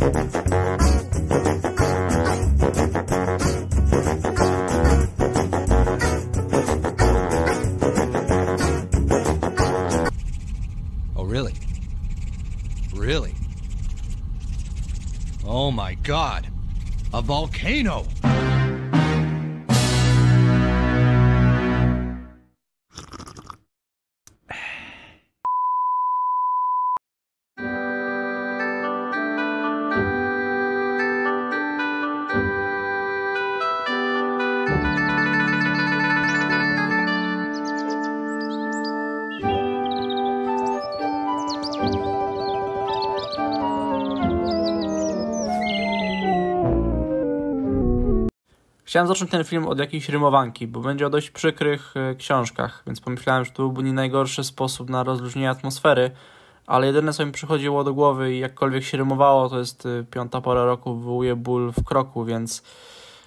Oh, really? Really? Oh my god! A volcano! Chciałem zacząć ten film od jakiejś rymowanki, bo będzie o dość przykrych e, książkach, więc pomyślałem, że to byłby nie najgorszy sposób na rozluźnienie atmosfery, ale jedyne co mi przychodziło do głowy i jakkolwiek się rymowało, to jest e, piąta pora roku, wywołuje ból w kroku, więc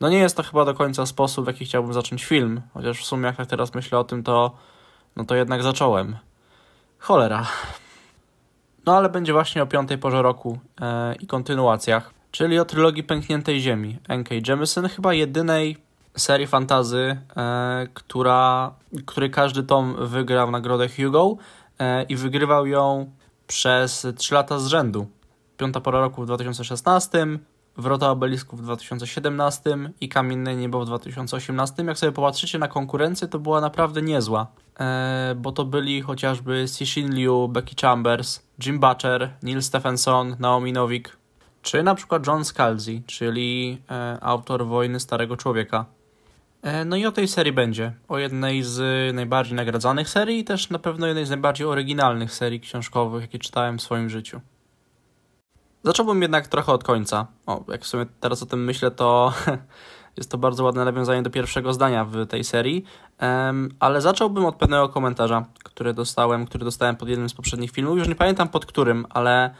no nie jest to chyba do końca sposób, w jaki chciałbym zacząć film, chociaż w sumie jak tak teraz myślę o tym, to no to jednak zacząłem. Cholera. No ale będzie właśnie o piątej porze roku e, i kontynuacjach czyli o trylogii Pękniętej Ziemi N.K. Jemisin, chyba jedynej serii fantazy, e, która, której każdy tom wygrał nagrodę Hugo e, i wygrywał ją przez 3 lata z rzędu. Piąta pora roku w 2016, Wrota Obelisku w 2017 i Kamienne Niebo w 2018. Jak sobie popatrzycie na konkurencję, to była naprawdę niezła, e, bo to byli chociażby Cixin Liu, Becky Chambers, Jim Butcher, Neil Stephenson, Naomi Novik, czy na przykład John Scalzi, czyli e, autor Wojny Starego Człowieka. E, no i o tej serii będzie. O jednej z najbardziej nagradzanych serii i też na pewno jednej z najbardziej oryginalnych serii książkowych, jakie czytałem w swoim życiu. Zacząłbym jednak trochę od końca. O, jak w sumie teraz o tym myślę, to jest to bardzo ładne nawiązanie do pierwszego zdania w tej serii, ale zacząłbym od pewnego komentarza, który dostałem, który dostałem pod jednym z poprzednich filmów. Już nie pamiętam pod którym, ale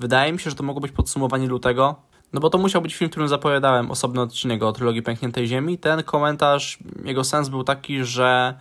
Wydaje mi się, że to mogło być podsumowanie lutego, no bo to musiał być film, którym zapowiadałem osobny odcinek o trylogii Pękniętej Ziemi. Ten komentarz, jego sens był taki, że,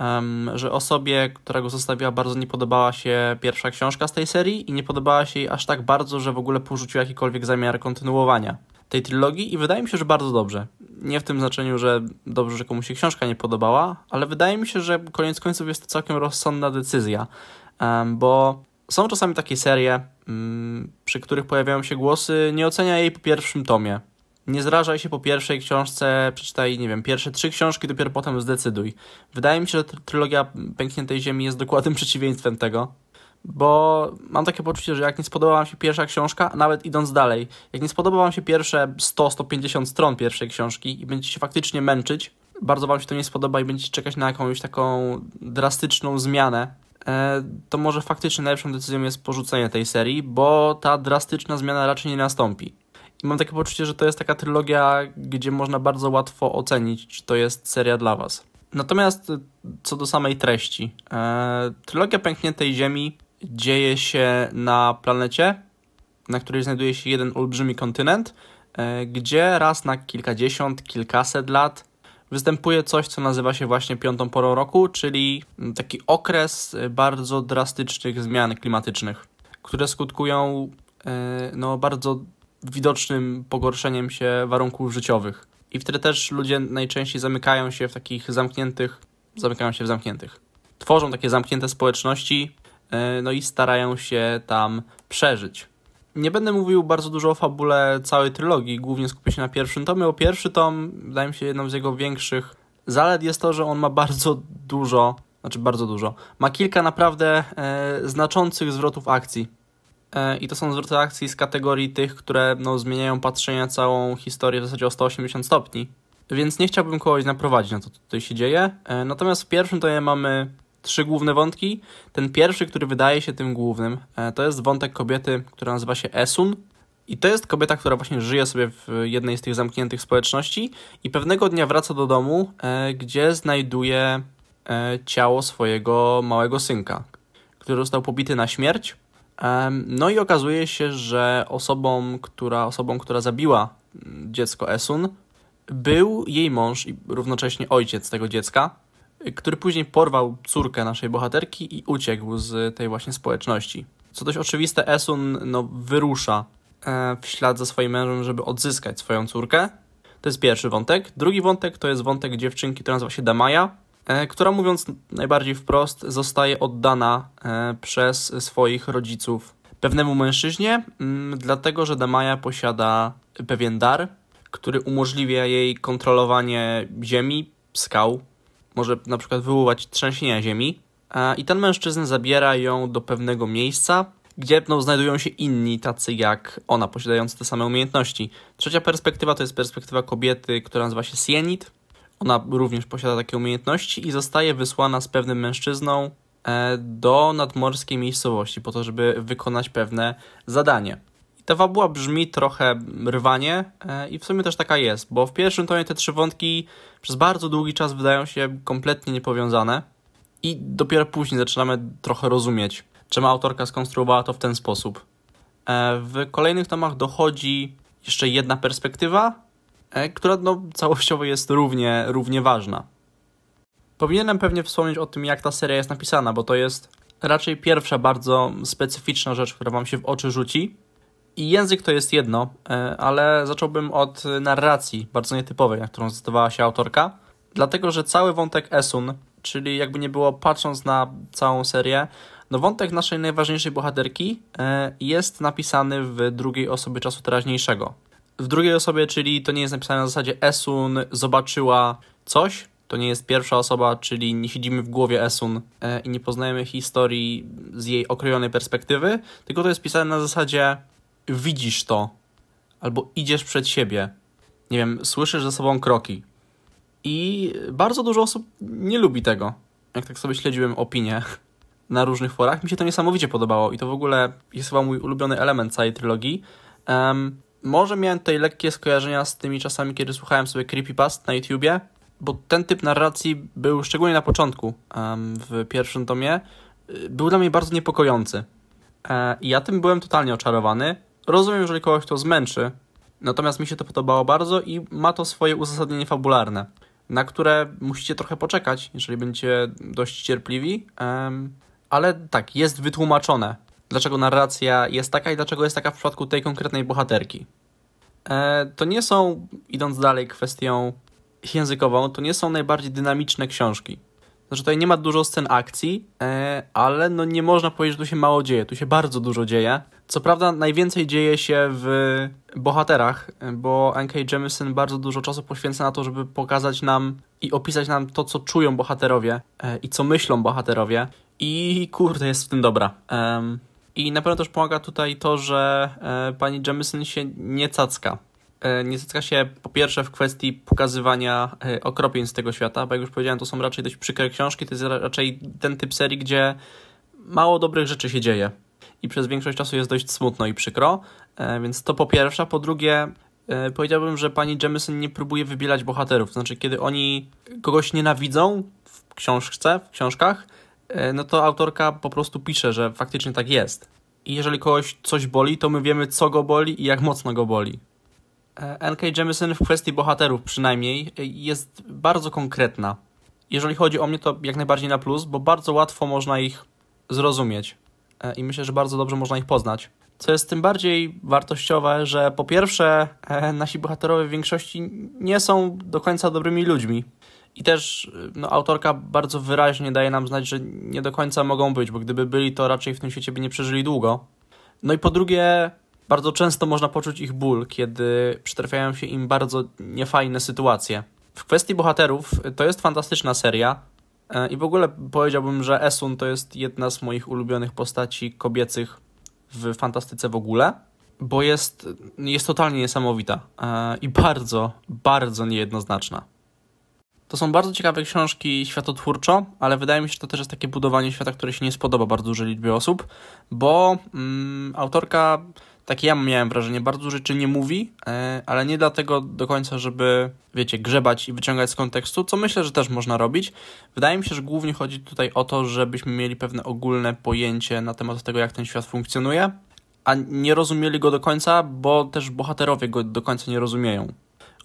um, że osobie, która go zostawiła, bardzo nie podobała się pierwsza książka z tej serii i nie podobała się jej aż tak bardzo, że w ogóle porzucił jakikolwiek zamiar kontynuowania tej trylogii i wydaje mi się, że bardzo dobrze. Nie w tym znaczeniu, że dobrze, że komuś się książka nie podobała, ale wydaje mi się, że koniec końców jest to całkiem rozsądna decyzja, um, bo są czasami takie serie, mm, przy których pojawiają się głosy, nie ocenia jej po pierwszym tomie. Nie zrażaj się po pierwszej książce, przeczytaj, nie wiem, pierwsze trzy książki, dopiero potem zdecyduj. Wydaje mi się, że trylogia Pękniętej Ziemi jest dokładnym przeciwieństwem tego, bo mam takie poczucie, że jak nie spodobała Wam się pierwsza książka, nawet idąc dalej, jak nie spodoba Wam się pierwsze 100-150 stron pierwszej książki i będziecie się faktycznie męczyć, bardzo Wam się to nie spodoba i będziecie czekać na jakąś taką drastyczną zmianę to może faktycznie najlepszą decyzją jest porzucenie tej serii, bo ta drastyczna zmiana raczej nie nastąpi. I mam takie poczucie, że to jest taka trylogia, gdzie można bardzo łatwo ocenić, czy to jest seria dla Was. Natomiast e, co do samej treści. E, trylogia Pękniętej Ziemi dzieje się na planecie, na której znajduje się jeden olbrzymi kontynent, gdzie raz na kilkadziesiąt, kilkaset lat występuje coś, co nazywa się właśnie piątą porą roku, czyli taki okres bardzo drastycznych zmian klimatycznych, które skutkują e, no, bardzo widocznym pogorszeniem się warunków życiowych. I wtedy też ludzie najczęściej zamykają się w takich zamkniętych, zamykają się w zamkniętych. Tworzą takie zamknięte społeczności, e, no i starają się tam przeżyć. Nie będę mówił bardzo dużo o fabule całej trylogii, głównie skupię się na pierwszym tomie, bo pierwszy tom, wydaje mi się, jedną z jego większych zalet jest to, że on ma bardzo dużo, znaczy bardzo dużo, ma kilka naprawdę e, znaczących zwrotów akcji. E, I to są zwroty akcji z kategorii tych, które no, zmieniają patrzenie na całą historię w zasadzie o 180 stopni. Więc nie chciałbym kogoś naprowadzić na to, co tutaj się dzieje. E, natomiast w pierwszym tomie mamy trzy główne wątki. Ten pierwszy, który wydaje się tym głównym, e, to jest wątek kobiety, która nazywa się Esun. I to jest kobieta, która właśnie żyje sobie w jednej z tych zamkniętych społeczności i pewnego dnia wraca do domu, e, gdzie znajduje e, ciało swojego małego synka, który został pobity na śmierć. No i okazuje się, że osobą, która, osobą, która zabiła dziecko Esun, był jej mąż i równocześnie ojciec tego dziecka który później porwał córkę naszej bohaterki i uciekł z tej właśnie społeczności. Co dość oczywiste, Esun no, wyrusza e, w ślad za swoim mężem, żeby odzyskać swoją córkę. To jest pierwszy wątek. Drugi wątek to jest wątek dziewczynki, która nazywa się Damaja, e, która mówiąc najbardziej wprost, zostaje oddana e, przez swoich rodziców pewnemu mężczyźnie, mm, dlatego że Damaja posiada pewien dar, który umożliwia jej kontrolowanie ziemi, skał, może na przykład wywoływać trzęsienia ziemi. I ten mężczyzna zabiera ją do pewnego miejsca, gdzie no, znajdują się inni, tacy jak ona, posiadający te same umiejętności. Trzecia perspektywa to jest perspektywa kobiety, która nazywa się Sienit. Ona również posiada takie umiejętności i zostaje wysłana z pewnym mężczyzną e, do nadmorskiej miejscowości po to, żeby wykonać pewne zadanie. Ta fabuła brzmi trochę rwanie e, i w sumie też taka jest, bo w pierwszym tomie te trzy wątki przez bardzo długi czas wydają się kompletnie niepowiązane i dopiero później zaczynamy trochę rozumieć, czemu autorka skonstruowała to w ten sposób. E, w kolejnych tomach dochodzi jeszcze jedna perspektywa, e, która no, całościowo jest równie, równie ważna. Powinienem pewnie wspomnieć o tym, jak ta seria jest napisana, bo to jest raczej pierwsza bardzo specyficzna rzecz, która Wam się w oczy rzuci. I język to jest jedno, e, ale zacząłbym od narracji, bardzo nietypowej, na którą zdecydowała się autorka. Dlatego, że cały wątek Esun, czyli jakby nie było patrząc na całą serię, no wątek naszej najważniejszej bohaterki e, jest napisany w drugiej osobie czasu teraźniejszego. W drugiej osobie, czyli to nie jest napisane na zasadzie Esun zobaczyła coś, to nie jest pierwsza osoba, czyli nie siedzimy w głowie Esun e, i nie poznajemy historii z jej okrojonej perspektywy, tylko to jest pisane na zasadzie widzisz to, albo idziesz przed siebie. Nie wiem, słyszysz ze sobą kroki. I bardzo dużo osób nie lubi tego. Jak tak sobie śledziłem opinie na różnych forach, mi się to niesamowicie podobało i to w ogóle jest chyba mój ulubiony element całej trylogii. Um, może miałem tutaj lekkie skojarzenia z tymi czasami, kiedy słuchałem sobie creepypast na YouTubie, bo ten typ narracji był szczególnie na początku, um, w pierwszym tomie, był dla mnie bardzo niepokojący. E, I ja tym byłem totalnie oczarowany. Rozumiem, jeżeli kogoś to zmęczy, natomiast mi się to podobało bardzo i ma to swoje uzasadnienie fabularne, na które musicie trochę poczekać, jeżeli będziecie dość cierpliwi. Ale tak, jest wytłumaczone, dlaczego narracja jest taka i dlaczego jest taka w przypadku tej konkretnej bohaterki. E, to nie są, idąc dalej kwestią językową, to nie są najbardziej dynamiczne książki. Znaczy tutaj nie ma dużo scen akcji, e, ale no nie można powiedzieć, że tu się mało dzieje. Tu się bardzo dużo dzieje. Co prawda najwięcej dzieje się w bohaterach, bo N.K. Jemisin bardzo dużo czasu poświęca na to, żeby pokazać nam i opisać nam to, co czują bohaterowie e, i co myślą bohaterowie. I kurde, jest w tym dobra. I na pewno też pomaga tutaj to, że e, pani Jemisin się nie cacka. E, nie cacka się po pierwsze w kwestii pokazywania okropień z tego świata, bo jak już powiedziałem, to są raczej dość przykre książki, to jest raczej ten typ serii, gdzie mało dobrych rzeczy się dzieje i przez większość czasu jest dość smutno i przykro, e, więc to po pierwsze. Po drugie, e, powiedziałbym, że pani Jamison nie próbuje wybielać bohaterów. To znaczy, kiedy oni kogoś nienawidzą w książce, w książkach, e, no to autorka po prostu pisze, że faktycznie tak jest. I jeżeli kogoś coś boli, to my wiemy, co go boli i jak mocno go boli. N.K. Jemisin w kwestii bohaterów przynajmniej jest bardzo konkretna. Jeżeli chodzi o mnie, to jak najbardziej na plus, bo bardzo łatwo można ich zrozumieć. E, i myślę, że bardzo dobrze można ich poznać. Co jest tym bardziej wartościowe, że po pierwsze e, nasi bohaterowie w większości nie są do końca dobrymi ludźmi. I też no, autorka bardzo wyraźnie daje nam znać, że nie do końca mogą być, bo gdyby byli, to raczej w tym świecie by nie przeżyli długo. No i po drugie, bardzo często można poczuć ich ból, kiedy przytrafiają się im bardzo niefajne sytuacje. W kwestii bohaterów to jest fantastyczna seria. E, I w ogóle powiedziałbym, że Esun to jest jedna z moich ulubionych postaci kobiecych w fantastyce w ogóle, bo jest, jest totalnie niesamowita e, i bardzo, bardzo niejednoznaczna. To są bardzo ciekawe książki światotwórczo, ale wydaje mi się, że to też jest takie budowanie świata, które się nie spodoba bardzo dużej liczbie osób, bo mm, autorka takie ja miałem wrażenie, bardzo rzeczy nie mówi, e, ale nie dlatego do końca, żeby, wiecie, grzebać i wyciągać z kontekstu, co myślę, że też można robić. Wydaje mi się, że głównie chodzi tutaj o to, żebyśmy mieli pewne ogólne pojęcie na temat tego, jak ten świat funkcjonuje, a nie rozumieli go do końca, bo też bohaterowie go do końca nie rozumieją.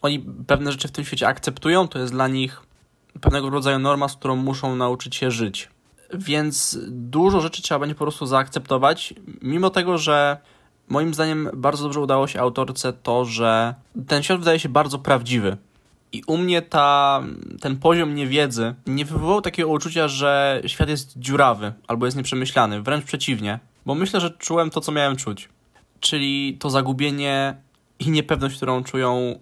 Oni pewne rzeczy w tym świecie akceptują, to jest dla nich pewnego rodzaju norma, z którą muszą nauczyć się żyć. Więc dużo rzeczy trzeba będzie po prostu zaakceptować, mimo tego, że moim zdaniem bardzo dobrze udało się autorce to, że ten świat wydaje się bardzo prawdziwy. I u mnie ta, ten poziom niewiedzy nie wywołał takiego uczucia, że świat jest dziurawy albo jest nieprzemyślany. Wręcz przeciwnie, bo myślę, że czułem to, co miałem czuć. Czyli to zagubienie i niepewność, którą czują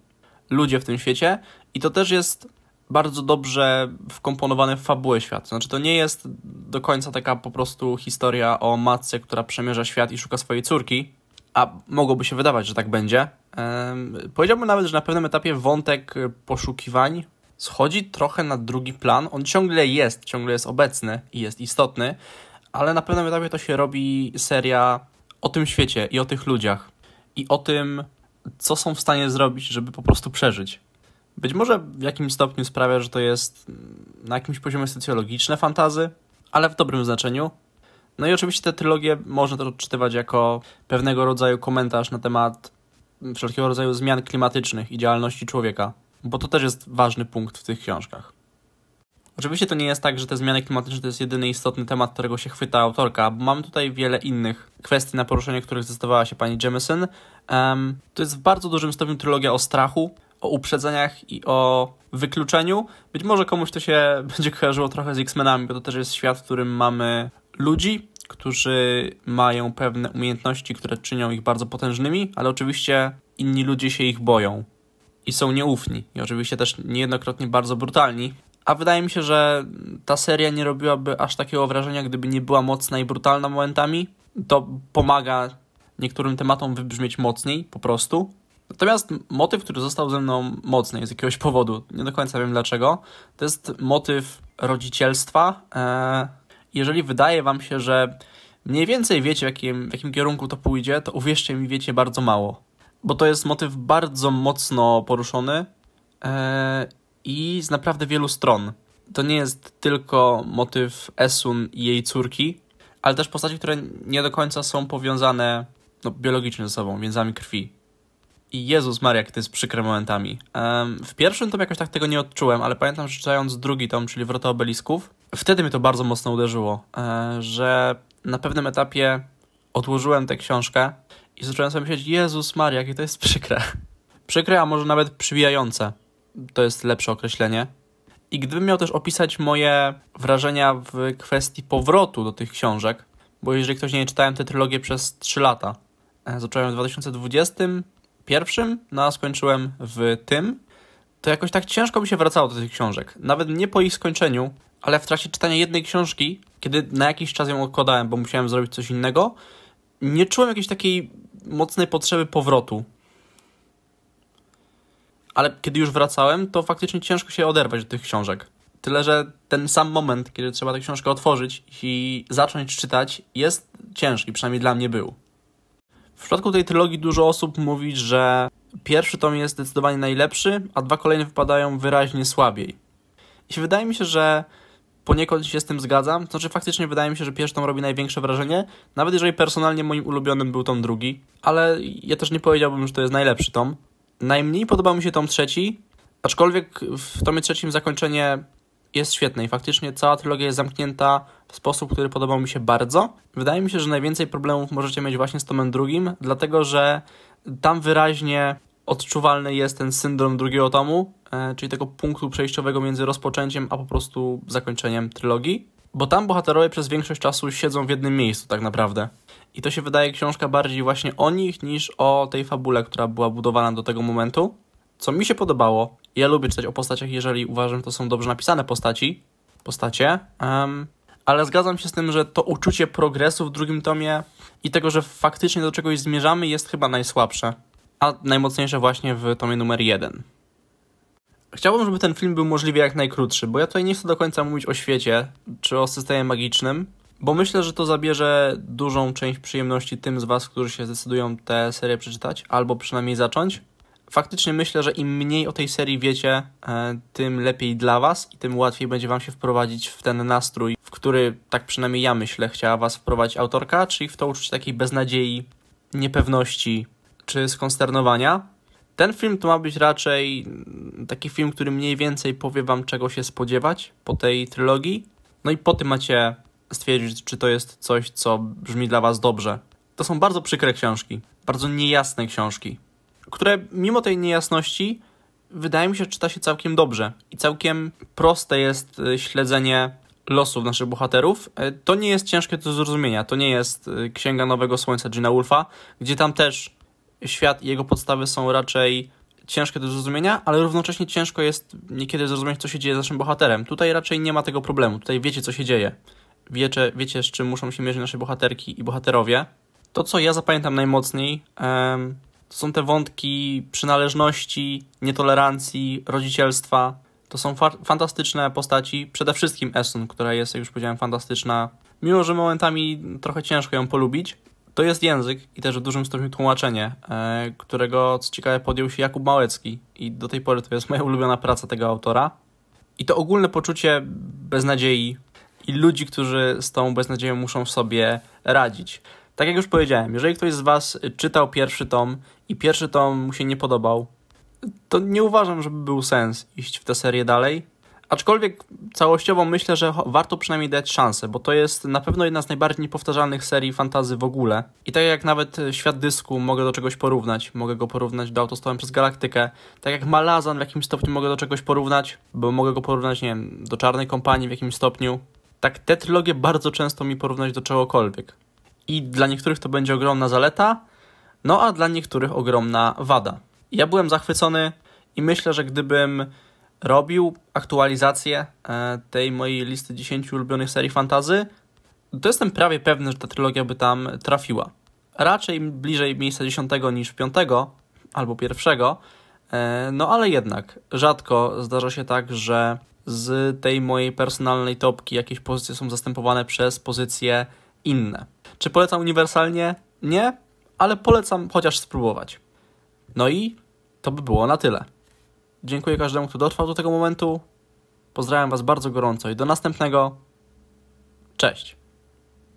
ludzie w tym świecie. I to też jest bardzo dobrze wkomponowany w fabułę świat. Znaczy, to nie jest do końca taka po prostu historia o matce, która przemierza świat i szuka swojej córki, a mogłoby się wydawać, że tak będzie. Powiedziałbym nawet, że na pewnym etapie wątek poszukiwań schodzi trochę na drugi plan. On ciągle jest, ciągle jest obecny i jest istotny, ale na pewnym etapie to się robi seria o tym świecie i o tych ludziach i o tym, co są w stanie zrobić, żeby po prostu przeżyć. Być może w jakimś stopniu sprawia, że to jest na jakimś poziomie socjologiczne fantazy, ale w dobrym znaczeniu. No i oczywiście tę trylogię można też odczytywać jako pewnego rodzaju komentarz na temat wszelkiego rodzaju zmian klimatycznych i działalności człowieka, bo to też jest ważny punkt w tych książkach. Oczywiście to nie jest tak, że te zmiany klimatyczne to jest jedyny istotny temat, którego się chwyta autorka, bo mamy tutaj wiele innych kwestii na poruszenie, których zdecydowała się pani Jameson. Um, to jest w bardzo dużym stopniu trylogia o strachu, o uprzedzeniach i o wykluczeniu. Być może komuś to się będzie kojarzyło trochę z X-Menami, bo to też jest świat, w którym mamy ludzi, którzy mają pewne umiejętności, które czynią ich bardzo potężnymi, ale oczywiście inni ludzie się ich boją i są nieufni. I oczywiście też niejednokrotnie bardzo brutalni. A wydaje mi się, że ta seria nie robiłaby aż takiego wrażenia, gdyby nie była mocna i brutalna momentami. To pomaga niektórym tematom wybrzmieć mocniej, po prostu. Natomiast motyw, który został ze mną mocny z jakiegoś powodu, nie do końca wiem dlaczego, to jest motyw rodzicielstwa. E, jeżeli wydaje wam się, że mniej więcej wiecie, w jakim, w jakim kierunku to pójdzie, to uwierzcie mi, wiecie bardzo mało. Bo to jest motyw bardzo mocno poruszony e, i z naprawdę wielu stron. To nie jest tylko motyw Esun i jej córki, ale też postaci, które nie do końca są powiązane no, biologicznie ze sobą, więzami krwi. I Jezus Maria, jak to jest przykre momentami. Um, w pierwszym tom jakoś tak tego nie odczułem, ale pamiętam, że czytając drugi tom, czyli Wrota Obelisków, wtedy mi to bardzo mocno uderzyło, e, że na pewnym etapie odłożyłem tę książkę i zacząłem sobie myśleć, Jezus Maria, jakie to jest przykre. Przykre, a może nawet przybijające. To jest lepsze określenie. I gdybym miał też opisać moje wrażenia w kwestii powrotu do tych książek, bo jeżeli ktoś nie czytałem tę trylogię przez 3 lata, e, zacząłem w 2020, pierwszym, no a skończyłem w tym, to jakoś tak ciężko mi się wracało do tych książek. Nawet nie po ich skończeniu, ale w trakcie czytania jednej książki, kiedy na jakiś czas ją odkładałem, bo musiałem zrobić coś innego, nie czułem jakiejś takiej mocnej potrzeby powrotu. Ale kiedy już wracałem, to faktycznie ciężko się oderwać do tych książek. Tyle, że ten sam moment, kiedy trzeba tę książkę otworzyć i zacząć czytać, jest ciężki, przynajmniej dla mnie był. W przypadku tej trylogii dużo osób mówi, że pierwszy tom jest zdecydowanie najlepszy, a dwa kolejne wypadają wyraźnie słabiej. I wydaje mi się, że poniekąd się z tym zgadzam. To znaczy, faktycznie wydaje mi się, że pierwszy tom robi największe wrażenie, nawet jeżeli personalnie moim ulubionym był tom drugi, ale ja też nie powiedziałbym, że to jest najlepszy tom. Najmniej podobał mi się tom trzeci, aczkolwiek w tomie trzecim zakończenie jest świetne i faktycznie cała trylogia jest zamknięta w sposób, który podobał mi się bardzo. Wydaje mi się, że najwięcej problemów możecie mieć właśnie z tomem drugim, dlatego że tam wyraźnie odczuwalny jest ten syndrom drugiego tomu, e, czyli tego punktu przejściowego między rozpoczęciem a po prostu zakończeniem trylogii. Bo tam bohaterowie przez większość czasu siedzą w jednym miejscu, tak naprawdę. I to się wydaje książka bardziej właśnie o nich niż o tej fabule, która była budowana do tego momentu. Co mi się podobało, ja lubię czytać o postaciach, jeżeli uważam, że to są dobrze napisane postaci, postacie, um, ale zgadzam się z tym, że to uczucie progresu w drugim tomie i tego, że faktycznie do czegoś zmierzamy, jest chyba najsłabsze, a najmocniejsze właśnie w tomie numer jeden. Chciałbym, żeby ten film był możliwie jak najkrótszy, bo ja tutaj nie chcę do końca mówić o świecie czy o systemie magicznym, bo myślę, że to zabierze dużą część przyjemności tym z Was, którzy się zdecydują tę serię przeczytać, albo przynajmniej zacząć faktycznie myślę, że im mniej o tej serii wiecie, e, tym lepiej dla Was i tym łatwiej będzie Wam się wprowadzić w ten nastrój, w który, tak przynajmniej ja myślę, chciała Was wprowadzić autorka, czyli w to uczucie takiej beznadziei, niepewności czy skonsternowania. Ten film to ma być raczej taki film, który mniej więcej powie Wam, czego się spodziewać po tej trylogii. No i po tym macie stwierdzić, czy to jest coś, co brzmi dla Was dobrze. to są bardzo przykre książki, bardzo niejasne książki, które mimo tej niejasności wydaje mi się, czyta się całkiem dobrze i całkiem proste jest y, śledzenie losów naszych bohaterów. Y, to nie jest ciężkie do zrozumienia. To nie jest y, Księga Nowego Słońca Gina Wolfa, gdzie tam też świat i jego podstawy są raczej ciężkie do zrozumienia, ale równocześnie ciężko jest niekiedy zrozumieć, co się dzieje z naszym bohaterem. Tutaj raczej nie ma tego problemu. Tutaj wiecie, co się dzieje. Wiecie, wiecie z czym muszą się mierzyć nasze bohaterki i bohaterowie. To, co ja zapamiętam najmocniej, to są te wątki przynależności, nietolerancji, rodzicielstwa. To są fa fantastyczne postaci. Przede wszystkim Esun, która jest, jak już powiedziałem, fantastyczna. Mimo, że momentami trochę ciężko ją polubić, to jest język i też w dużym stopniu tłumaczenie, e, którego, co ciekawe, podjął się Jakub Małecki i do tej pory to jest moja ulubiona praca tego autora. I to ogólne poczucie beznadziei i ludzi, którzy z tą beznadzieją muszą sobie radzić. Tak jak już powiedziałem, jeżeli ktoś z Was czytał pierwszy tom i pierwszy tom mu się nie podobał, to nie uważam, żeby był sens iść w tę serię dalej. Aczkolwiek całościowo myślę, że warto przynajmniej dać szansę, bo to jest na pewno jedna z najbardziej niepowtarzalnych serii fantazy w ogóle. I tak jak nawet Świat Dysku mogę do czegoś porównać, mogę go porównać do Autostopem przez Galaktykę, tak jak Malazan w jakimś stopniu mogę do czegoś porównać, bo mogę go porównać, nie wiem, do Czarnej Kompanii w jakimś stopniu, tak te trylogie bardzo często mi porównać do czegokolwiek. I dla niektórych to będzie ogromna zaleta, no a dla niektórych ogromna wada. Ja byłem zachwycony i myślę, że gdybym robił aktualizację e, tej mojej listy 10 ulubionych serii fantazy, to jestem prawie pewny, że ta trylogia by tam trafiła. Raczej bliżej miejsca 10 niż 5 albo pierwszego, e, no ale jednak rzadko zdarza się tak, że z tej mojej personalnej topki jakieś pozycje są zastępowane przez pozycje inne. Czy polecam uniwersalnie? Nie, ale polecam chociaż spróbować. No i to by było na tyle. Dziękuję każdemu, kto dotrwał do tego momentu. Pozdrawiam Was bardzo gorąco i do następnego. Cześć.